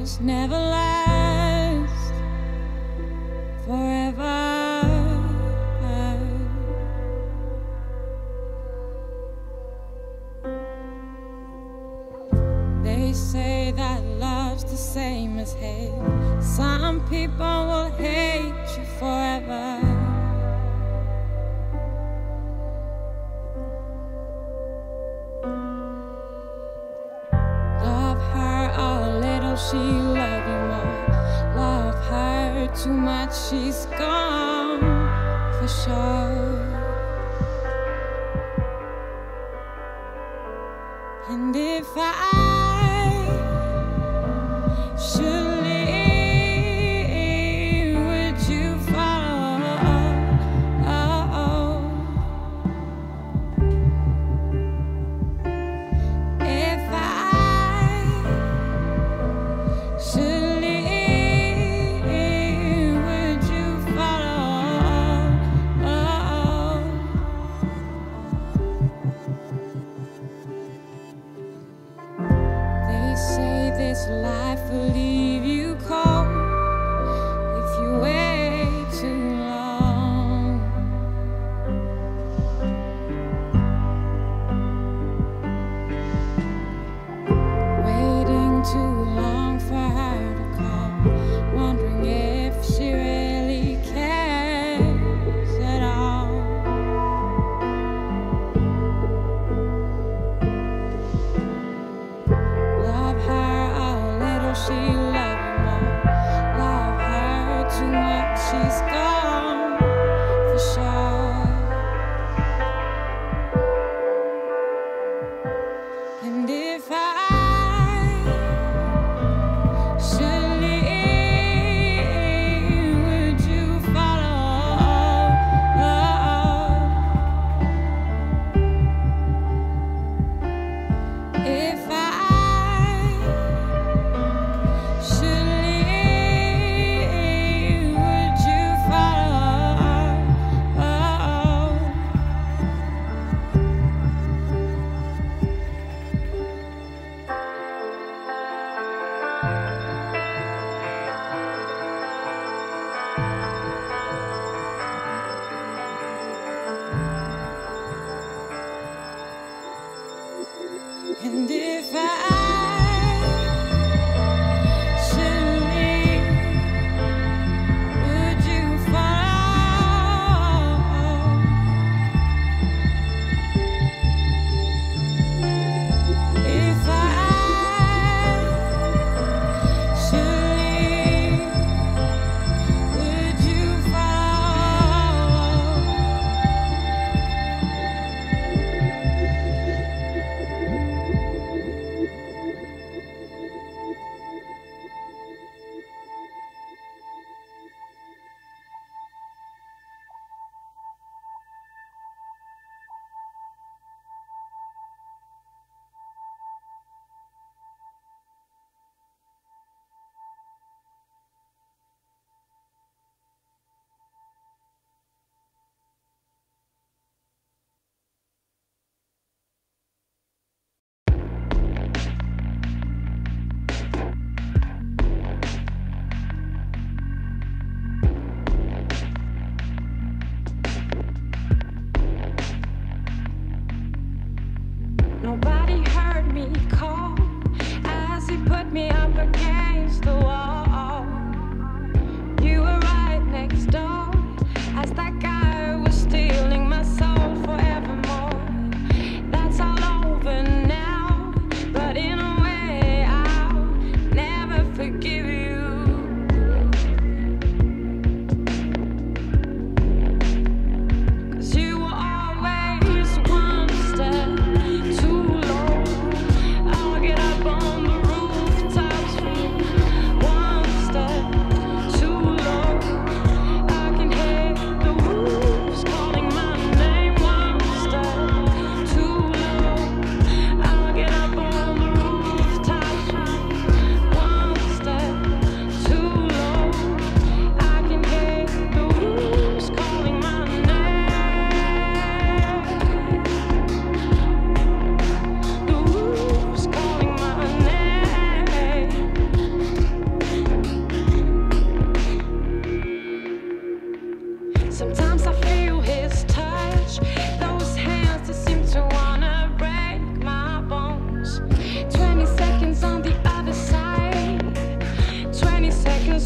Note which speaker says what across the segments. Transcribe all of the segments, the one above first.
Speaker 1: Lovers never last And if I life will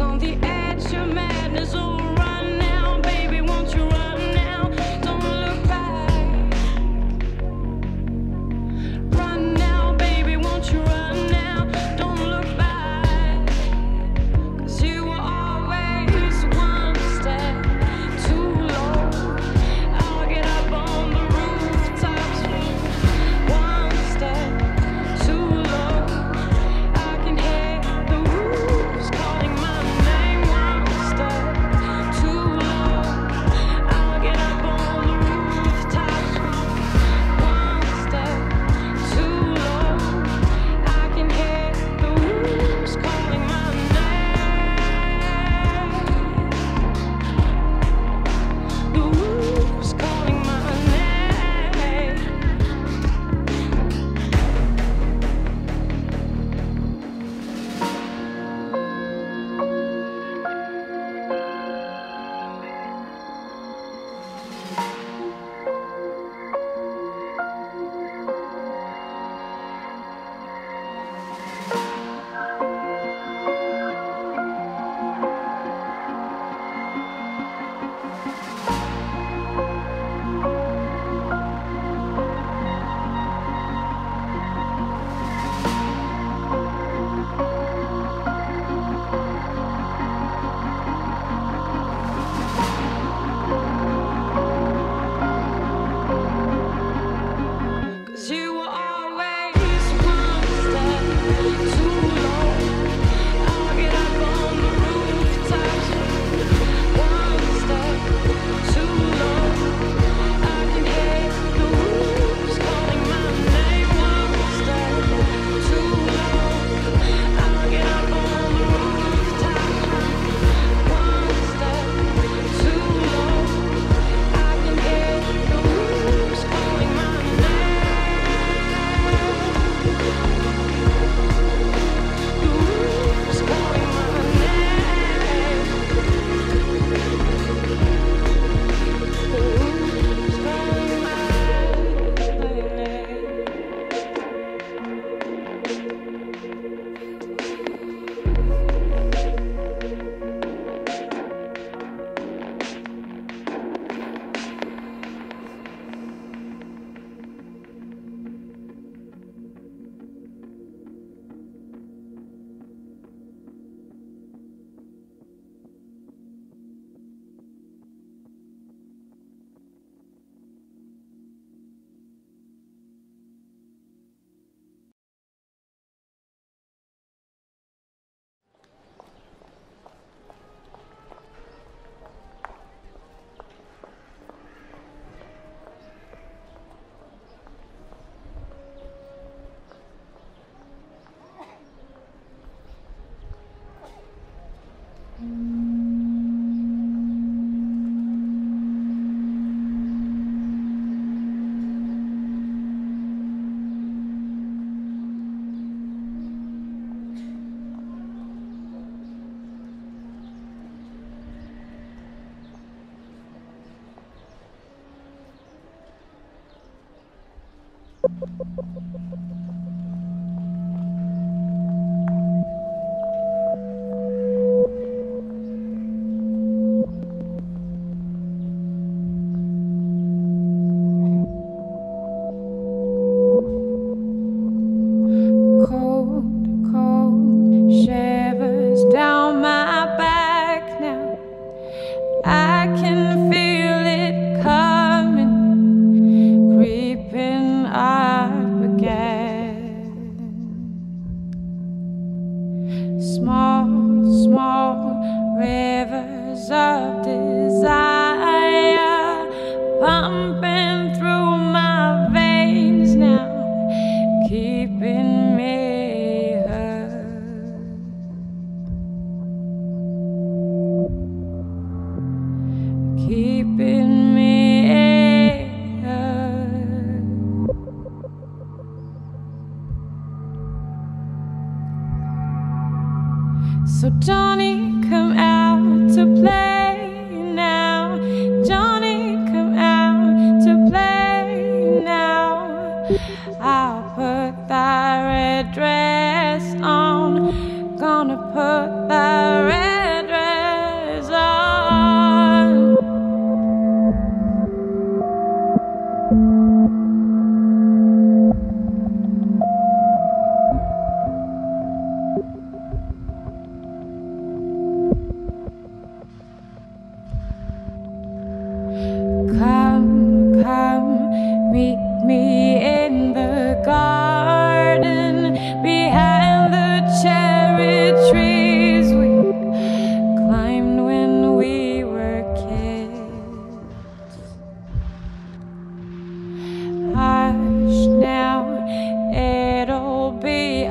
Speaker 1: on. the edge put madness. red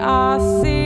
Speaker 1: assim.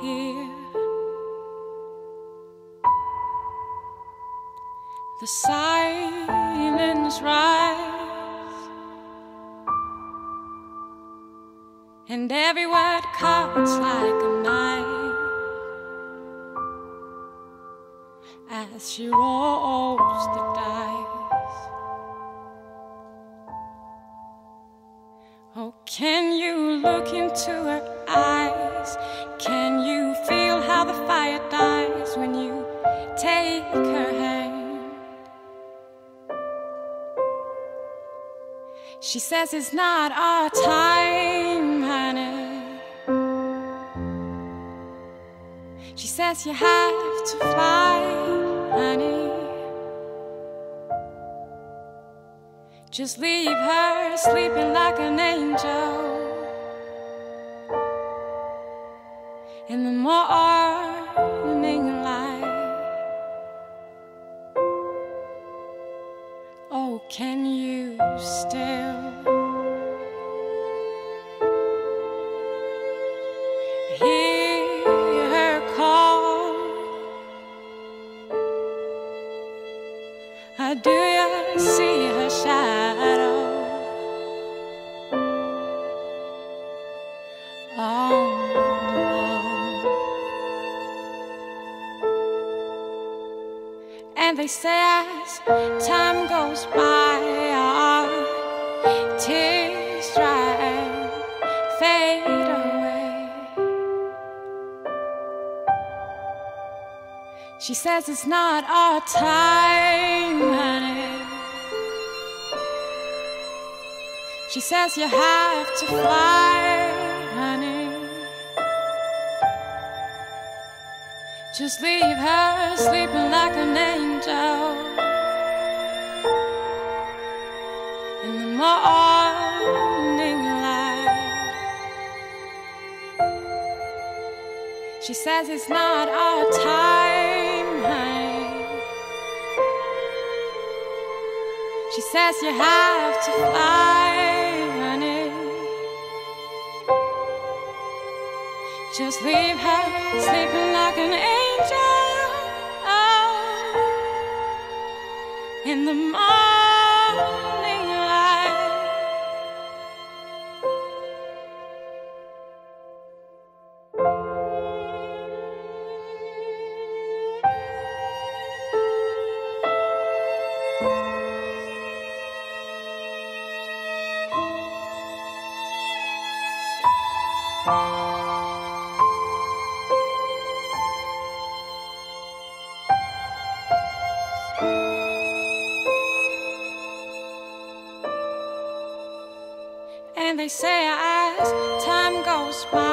Speaker 1: Hear the silence rise and every word cuts like a knife as she rolls the dice. Oh can you look into her eyes can you feel how the fire dies when you take her hand She says it's not our time, honey. She says you have to fly, honey. Just leave her sleeping like an angel. She says it's not our time, honey. She says you have to fly, honey. Just leave her sleeping like an angel in the morning light. She says it's not our time, says you have to fly, honey. Just leave her sleeping like an angel oh, in the morning And they say as time goes by,